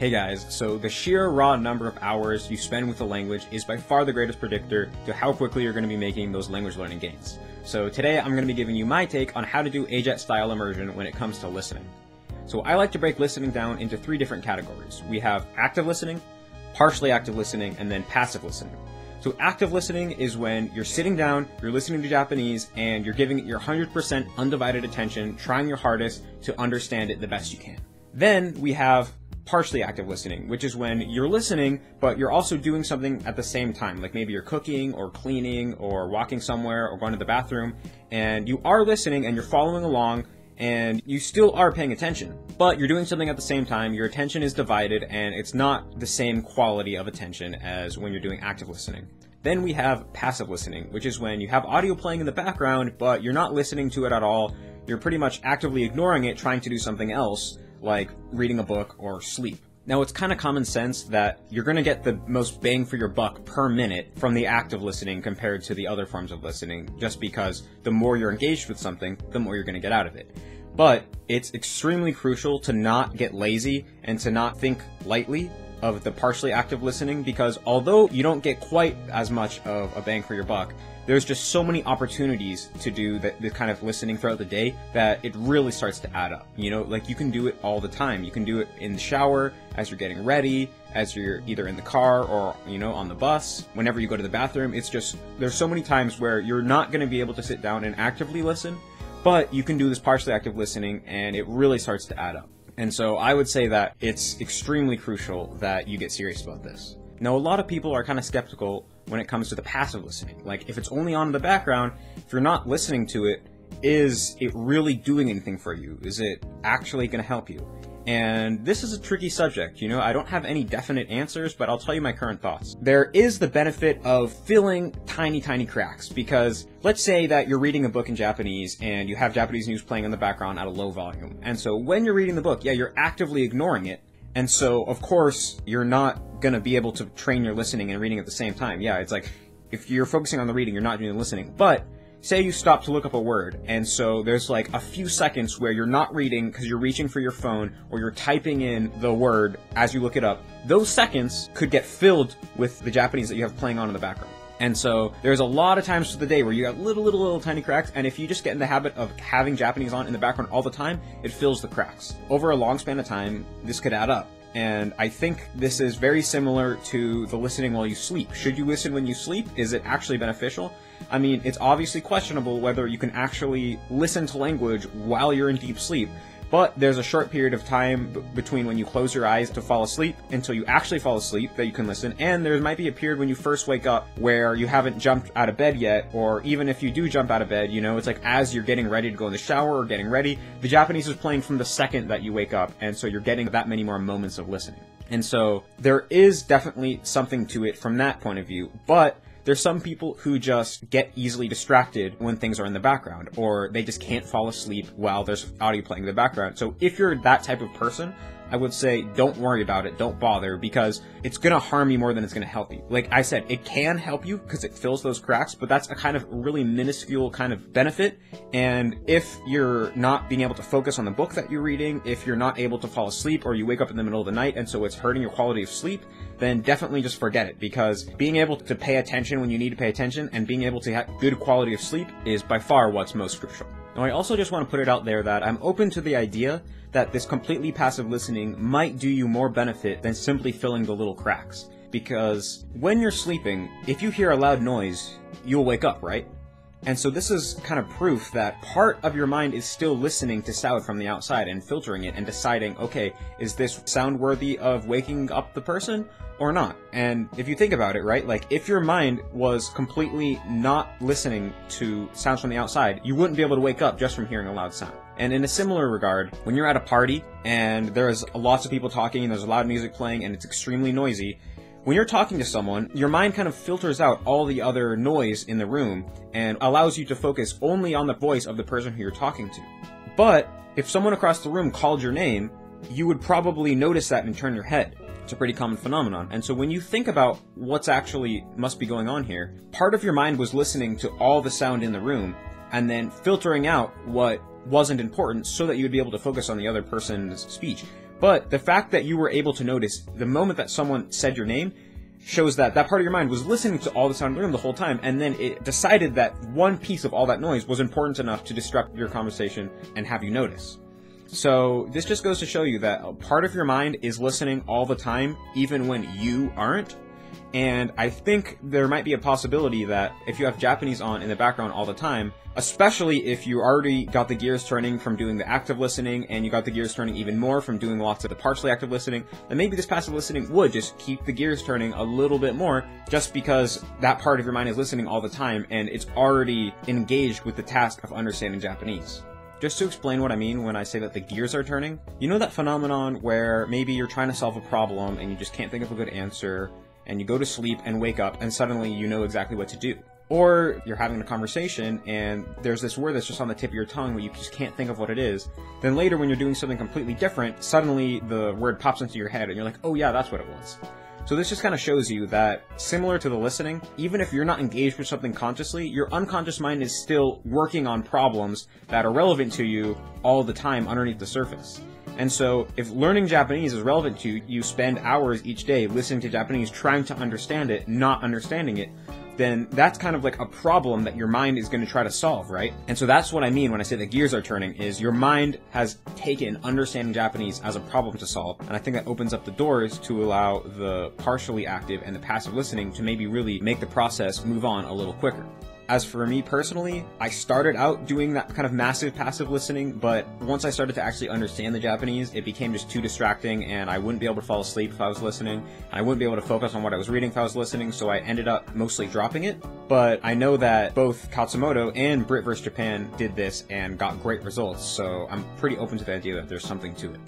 Hey guys, so the sheer raw number of hours you spend with a language is by far the greatest predictor to how quickly you're going to be making those language learning gains. So today I'm going to be giving you my take on how to do AJATT style immersion when it comes to listening. So I like to break listening down into three different categories. We have active listening, partially active listening, and then passive listening. So active listening is when you're sitting down, you're listening to Japanese, and you're giving it your 100% undivided attention, trying your hardest to understand it the best you can. Then we have partially active listening, which is when you're listening, but you're also doing something at the same time. Like maybe you're cooking or cleaning or walking somewhere or going to the bathroom, and you are listening and you're following along and you still are paying attention, but you're doing something at the same time. Your attention is divided and it's not the same quality of attention as when you're doing active listening. Then we have passive listening, which is when you have audio playing in the background, but you're not listening to it at all. You're pretty much actively ignoring it, trying to do something else like reading a book or sleep. Now, it's kind of common sense that you're going to get the most bang for your buck per minute from the act of listening compared to the other forms of listening, just because the more you're engaged with something, the more you're going to get out of it. But it's extremely crucial to not get lazy and to not think lightly of the partially active listening because although you don't get quite as much of a bang for your buck, there's just so many opportunities to do the, the kind of listening throughout the day that it really starts to add up. You know, like you can do it all the time. You can do it in the shower, as you're getting ready, as you're either in the car or, you know, on the bus, whenever you go to the bathroom. It's just, there's so many times where you're not going to be able to sit down and actively listen, but you can do this partially active listening and it really starts to add up. And so I would say that it's extremely crucial that you get serious about this. Now, a lot of people are kind of skeptical when it comes to the passive listening. Like, if it's only on in the background, if you're not listening to it, is it really doing anything for you? Is it actually going to help you? And this is a tricky subject, you know, I don't have any definite answers, but I'll tell you my current thoughts. There is the benefit of filling tiny, tiny cracks, because let's say that you're reading a book in Japanese and you have Japanese news playing in the background at a low volume. And so when you're reading the book, yeah, you're actively ignoring it. And so, of course, you're not gonna be able to train your listening and reading at the same time. Yeah, it's like, if you're focusing on the reading, you're not doing the listening. But, say you stop to look up a word, and so there's like a few seconds where you're not reading because you're reaching for your phone or you're typing in the word as you look it up. Those seconds could get filled with the Japanese that you have playing on in the background. And so there's a lot of times through the day where you got little, little, little tiny cracks, and if you just get in the habit of having Japanese on in the background all the time, it fills the cracks. Over a long span of time, this could add up. And I think this is very similar to the listening while you sleep. Should you listen when you sleep? Is it actually beneficial? I mean, it's obviously questionable whether you can actually listen to language while you're in deep sleep, but there's a short period of time b- between when you close your eyes to fall asleep until you actually fall asleep that you can listen, and there might be a period when you first wake up where you haven't jumped out of bed yet, or even if you do jump out of bed, you know, it's like as you're getting ready to go in the shower or getting ready, the Japanese is playing from the second that you wake up, and so you're getting that many more moments of listening. And so there is definitely something to it from that point of view, but there's some people who just get easily distracted when things are in the background, or they just can't fall asleep while there's audio playing in the background. So if you're that type of person, I would say don't worry about it, don't bother, because it's gonna harm you more than it's gonna help you. Like I said, it can help you because it fills those cracks, but that's a kind of really minuscule kind of benefit. And if you're not being able to focus on the book that you're reading, if you're not able to fall asleep, or you wake up in the middle of the night and so it's hurting your quality of sleep, then definitely just forget it because being able to pay attention when you need to pay attention and being able to have good quality of sleep is by far what's most crucial. Now, I also just want to put it out there that I'm open to the idea that this completely passive listening might do you more benefit than simply filling the little cracks. Because when you're sleeping, if you hear a loud noise, you'll wake up, right? And so this is kind of proof that part of your mind is still listening to sound from the outside and filtering it and deciding, okay, is this sound worthy of waking up the person or not? And if you think about it, right, like if your mind was completely not listening to sounds from the outside, you wouldn't be able to wake up just from hearing a loud sound. And in a similar regard, when you're at a party and there's lots of people talking and there's a loud music playing and it's extremely noisy, when you're talking to someone, your mind kind of filters out all the other noise in the room and allows you to focus only on the voice of the person who you're talking to. But if someone across the room called your name, you would probably notice that and turn your head. It's a pretty common phenomenon. And so when you think about what's actually must be going on here, part of your mind was listening to all the sound in the room and then filtering out what wasn't important so that you would be able to focus on the other person's speech. But the fact that you were able to notice the moment that someone said your name shows that that part of your mind was listening to all the sound in the room the whole time, and then it decided that one piece of all that noise was important enough to disrupt your conversation and have you notice. So this just goes to show you that a part of your mind is listening all the time, even when you aren't. And I think there might be a possibility that if you have Japanese on in the background all the time, especially if you already got the gears turning from doing the active listening and you got the gears turning even more from doing lots of the partially active listening, then maybe this passive listening would just keep the gears turning a little bit more just because that part of your mind is listening all the time and it's already engaged with the task of understanding Japanese. Just to explain what I mean when I say that the gears are turning, you know that phenomenon where maybe you're trying to solve a problem and you just can't think of a good answer, and you go to sleep and wake up and suddenly you know exactly what to do. Or you're having a conversation and there's this word that's just on the tip of your tongue but you just can't think of what it is. Then later when you're doing something completely different, suddenly the word pops into your head and you're like, oh yeah, that's what it was. So this just kind of shows you that, similar to the listening, even if you're not engaged with something consciously, your unconscious mind is still working on problems that are relevant to you all the time underneath the surface. And so, if learning Japanese is relevant to you, you spend hours each day listening to Japanese, trying to understand it, not understanding it, then that's kind of like a problem that your mind is going to try to solve, right? And so that's what I mean when I say the gears are turning is your mind has taken understanding Japanese as a problem to solve. And I think that opens up the doors to allow the partially active and the passive listening to maybe really make the process move on a little quicker. As for me personally, I started out doing that kind of massive passive listening, but once I started to actually understand the Japanese, it became just too distracting and I wouldn't be able to fall asleep if I was listening. and I wouldn't be able to focus on what I was reading if I was listening, so I ended up mostly dropping it. But I know that both Khatzumoto and Brit vs. Japan did this and got great results, so I'm pretty open to the idea that there's something to it.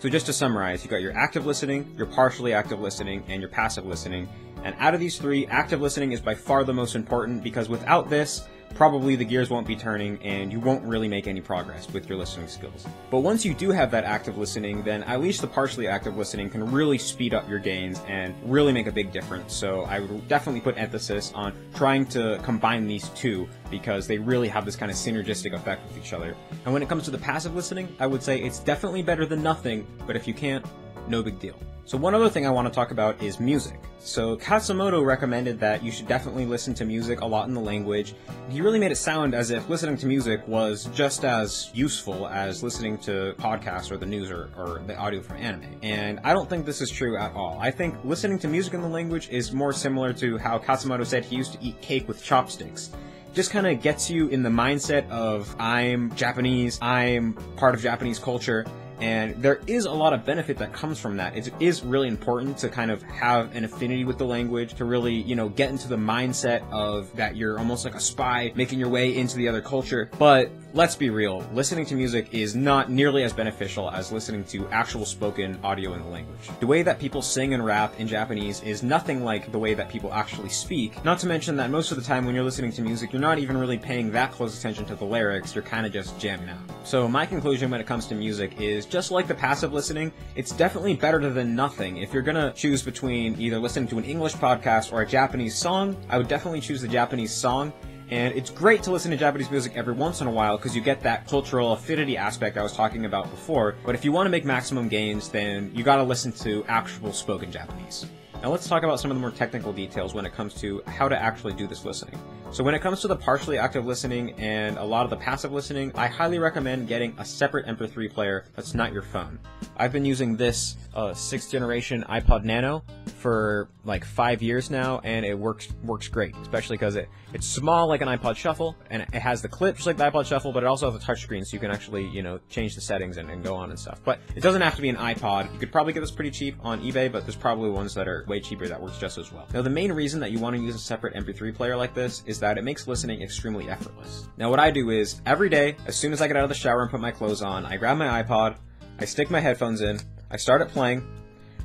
So just to summarize, you've got your active listening, your partially active listening, and your passive listening. And out of these three, active listening is by far the most important because without this, probably the gears won't be turning and you won't really make any progress with your listening skills. But once you do have that active listening, then at least the partially active listening can really speed up your gains and really make a big difference. So I would definitely put emphasis on trying to combine these two because they really have this kind of synergistic effect with each other. And when it comes to the passive listening, I would say it's definitely better than nothing, but if you can't, no big deal. So one other thing I want to talk about is music. So Khatzumoto recommended that you should definitely listen to music a lot in the language. He really made it sound as if listening to music was just as useful as listening to podcasts or the news or, or the audio from anime. And I don't think this is true at all. I think listening to music in the language is more similar to how Khatzumoto said he used to eat cake with chopsticks just kind of gets you in the mindset of I'm Japanese, I'm part of Japanese culture, and there is a lot of benefit that comes from that. It is really important to kind of have an affinity with the language, to really, you know, get into the mindset of that you're almost like a spy making your way into the other culture. But let's be real, listening to music is not nearly as beneficial as listening to actual spoken audio in the language. The way that people sing and rap in Japanese is nothing like the way that people actually speak. Not to mention that most of the time when you're listening to music, you're not even really paying that close attention to the lyrics, you're kind of just jamming out. So my conclusion when it comes to music is just like the passive listening, it's definitely better than nothing. If you're gonna choose between either listening to an English podcast or a Japanese song, I would definitely choose the Japanese song. And it's great to listen to Japanese music every once in a while because you get that cultural affinity aspect I was talking about before. But if you want to make maximum gains, then you gotta listen to actual spoken Japanese. Now let's talk about some of the more technical details when it comes to how to actually do this listening. So when it comes to the partially active listening and a lot of the passive listening, I highly recommend getting a separate MP3 player that's not your phone. I've been using this uh, sixth generation iPod Nano for like five years now, and it works works great. Especially because it it's small like an iPod Shuffle, and it has the clip just like the iPod Shuffle, but it also has a touchscreen, so you can actually you know change the settings and, and go on and stuff. But it doesn't have to be an iPod. You could probably get this pretty cheap on eBay, but there's probably ones that are way cheaper that works just as well. Now the main reason that you want to use a separate MP3 player like this is that it makes listening extremely effortless. Now what I do is every day, as soon as I get out of the shower and put my clothes on, I grab my iPod, I stick my headphones in, I start it playing,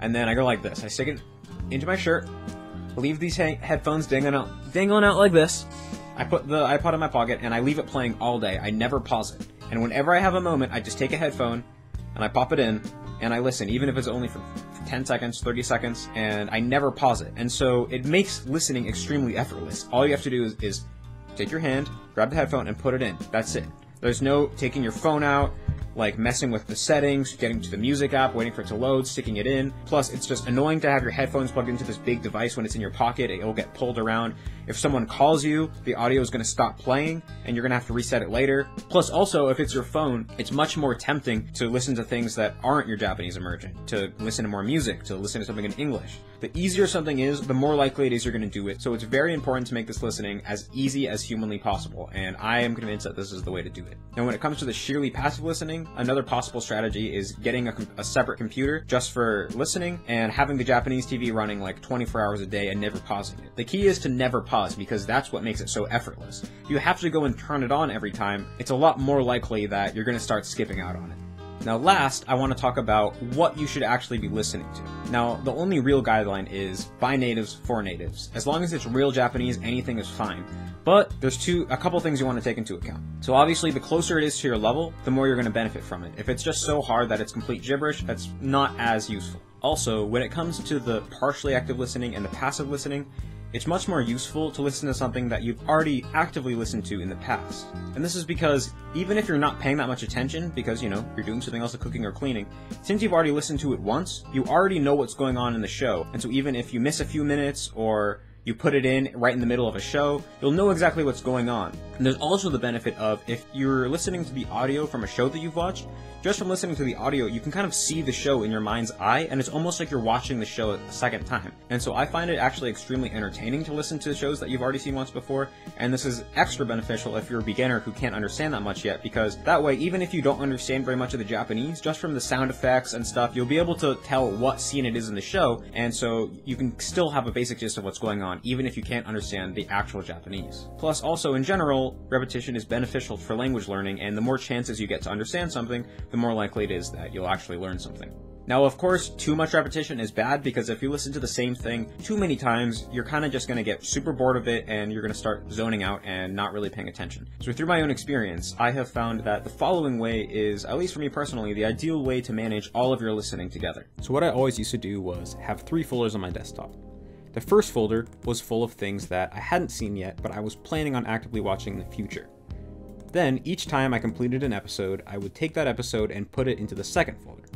and then I go like this. I stick it into my shirt, leave these he- headphones dangling out, dangling out like this. I put the iPod in my pocket and I leave it playing all day. I never pause it. And whenever I have a moment, I just take a headphone and I pop it in and I listen, even if it's only for 10 seconds, 30 seconds, and I never pause it. And so it makes listening extremely effortless. All you have to do is, is take your hand, grab the headphone, and put it in. That's it. There's no taking your phone out, like messing with the settings, getting to the music app, waiting for it to load, sticking it in. Plus, it's just annoying to have your headphones plugged into this big device when it's in your pocket. It'll get pulled around. If someone calls you, the audio is going to stop playing and you're going to have to reset it later. Plus, also, if it's your phone, it's much more tempting to listen to things that aren't your Japanese immersion, to listen to more music, to listen to something in English. The easier something is, the more likely it is you're going to do it. So it's very important to make this listening as easy as humanly possible, and I am convinced that this is the way to do it. And when it comes to the sheerly passive listening, another possible strategy is getting a, a separate computer just for listening and having the Japanese TV running like 24 hours a day and never pausing it. The key is to never pause because that's what makes it so effortless. If you have to go and turn it on every time, it's a lot more likely that you're going to start skipping out on it. Now last, I want to talk about what you should actually be listening to. Now, the only real guideline is by natives for natives. As long as it's real Japanese, anything is fine. But there's two, a couple things you want to take into account. So obviously, the closer it is to your level, the more you're going to benefit from it. If it's just so hard that it's complete gibberish, that's not as useful. Also, when it comes to the partially active listening and the passive listening, it's much more useful to listen to something that you've already actively listened to in the past. And this is because even if you're not paying that much attention, because, you know, you're doing something else like cooking or cleaning, since you've already listened to it once, you already know what's going on in the show. And so even if you miss a few minutes or you put it in right in the middle of a show, you'll know exactly what's going on. And there's also the benefit of if you're listening to the audio from a show that you've watched, just from listening to the audio, you can kind of see the show in your mind's eye, and it's almost like you're watching the show a second time. And so I find it actually extremely entertaining to listen to shows that you've already seen once before, and this is extra beneficial if you're a beginner who can't understand that much yet, because that way, even if you don't understand very much of the Japanese, just from the sound effects and stuff, you'll be able to tell what scene it is in the show, and so you can still have a basic gist of what's going on, even if you can't understand the actual Japanese. Plus, also in general, repetition is beneficial for language learning, and the more chances you get to understand something, the more likely it is that you'll actually learn something. Now, of course, too much repetition is bad because if you listen to the same thing too many times, you're kind of just going to get super bored of it and you're going to start zoning out and not really paying attention. So through my own experience, I have found that the following way is, at least for me personally, the ideal way to manage all of your listening together. So what I always used to do was have three folders on my desktop. The first folder was full of things that I hadn't seen yet, but I was planning on actively watching in the future. Then, each time I completed an episode, I would take that episode and put it into the second folder.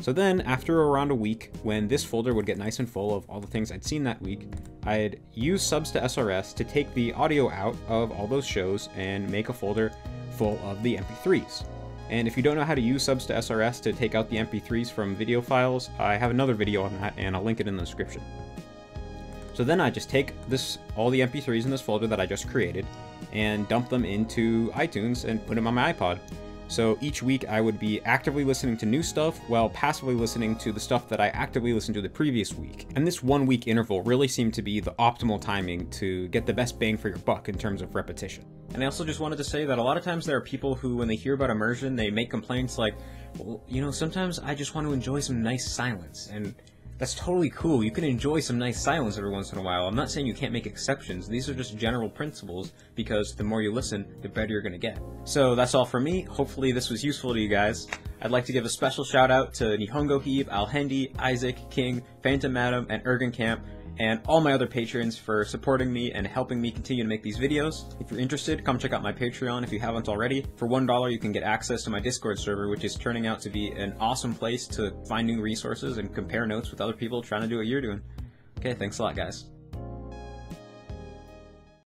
So then, after around a week, when this folder would get nice and full of all the things I'd seen that week, I'd use subs2srs to take the audio out of all those shows and make a folder full of the MP3s. And if you don't know how to use subs2srs to take out the MP3s from video files, I have another video on that and I'll link it in the description. So then I just take this all the MP3s in this folder that I just created and dump them into iTunes and put them on my iPod. So each week I would be actively listening to new stuff while passively listening to the stuff that I actively listened to the previous week. And this one week interval really seemed to be the optimal timing to get the best bang for your buck in terms of repetition. And I also just wanted to say that a lot of times there are people who, when they hear about immersion, they make complaints like, well, you know, sometimes I just want to enjoy some nice silence. And that's totally cool. You can enjoy some nice silence every once in a while. I'm not saying you can't make exceptions. These are just general principles because the more you listen, the better you're going to get. So that's all for me. Hopefully this was useful to you guys. I'd like to give a special shout out to Nihongo Heave, Alhendi, Isaac, King, Phantom Madam, and Ergen Camp and all my other patrons for supporting me and helping me continue to make these videos. If you're interested, come check out my Patreon if you haven't already. For $1, you can get access to my Discord server, which is turning out to be an awesome place to find new resources and compare notes with other people trying to do what you're doing. Okay, thanks a lot, guys.